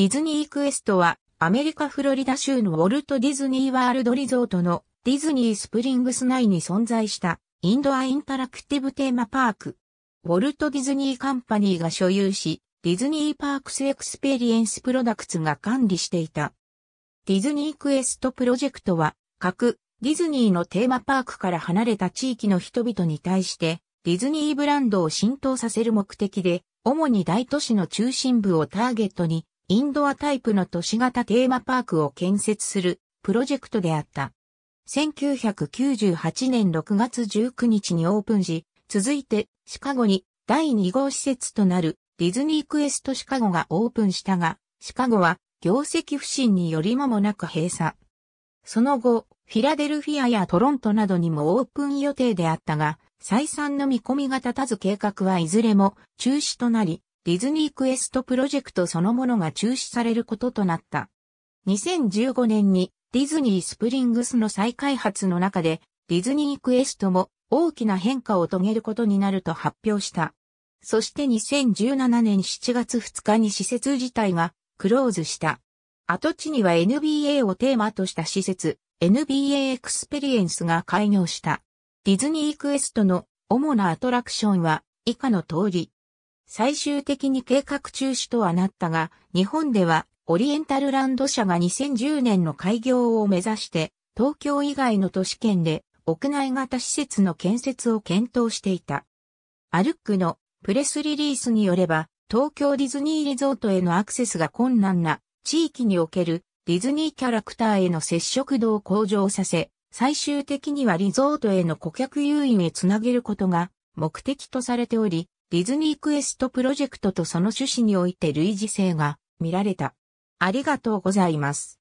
ディズニークエストはアメリカフロリダ州のウォルト・ディズニーワールドリゾートのディズニースプリングス内に存在したインドアインタラクティブテーマパーク。ウォルト・ディズニーカンパニーが所有し、ディズニーパークスエクスペリエンスプロダクツが管理していた。ディズニークエストプロジェクトは、各ディズニーのテーマパークから離れた地域の人々に対して、ディズニーブランドを浸透させる目的で、主に大都市の中心部をターゲットに、インドアタイプの都市型テーマパークを建設するプロジェクトであった。1998年6月19日にオープンし、続いてシカゴに第2号施設となるディズニークエストシカゴがオープンしたが、シカゴは業績不振により間もなく閉鎖。その後、フィラデルフィアやトロントなどにもオープン予定であったが、再三の見込みが立たず計画はいずれも中止となり、ディズニークエストプロジェクトそのものが中止されることとなった。2015年にディズニースプリングスの再開発の中で、ディズニークエストも大きな変化を遂げることになると発表した。そして2017年7月2日に施設自体がクローズした。跡地には NBA をテーマとした施設、NBA エクスペリエンスが開業した。ディズニークエストの主なアトラクションは以下の通り。最終的に計画中止とはなったが、日本ではオリエンタルランド社が2010年の開業を目指して、東京以外の都市圏で屋内型施設の建設を検討していた。アルックのプレスリリースによれば、東京ディズニーリゾートへのアクセスが困難な地域におけるディズニーキャラクターへの接触度を向上させ、最終的にはリゾートへの顧客誘引へつなげることが目的とされており、ディズニークエストプロジェクトとその趣旨において類似性が見られた。ありがとうございます。